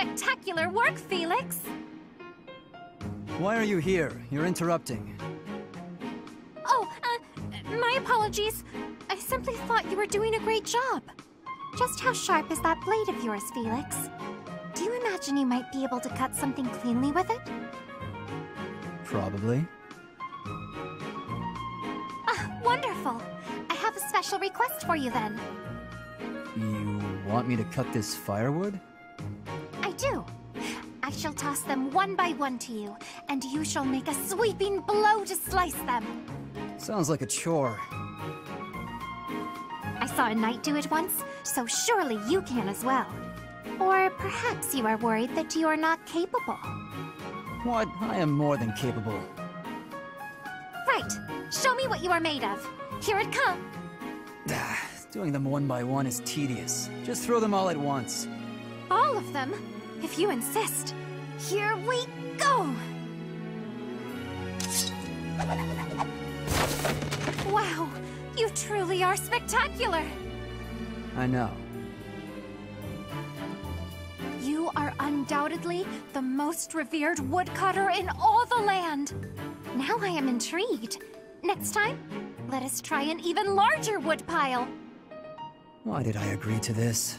spectacular work, Felix! Why are you here? You're interrupting. Oh, uh, my apologies. I simply thought you were doing a great job. Just how sharp is that blade of yours, Felix? Do you imagine you might be able to cut something cleanly with it? Probably. Ah, wonderful. I have a special request for you then. You want me to cut this firewood? I do. I shall toss them one by one to you, and you shall make a sweeping blow to slice them. Sounds like a chore. I saw a knight do it once, so surely you can as well. Or perhaps you are worried that you are not capable. What? I am more than capable. Right. Show me what you are made of. Here it comes. Ah, doing them one by one is tedious. Just throw them all at once. All of them, if you insist. Here we go! Wow, you truly are spectacular! I know. You are undoubtedly the most revered woodcutter in all the land. Now I am intrigued. Next time, let us try an even larger woodpile. Why did I agree to this?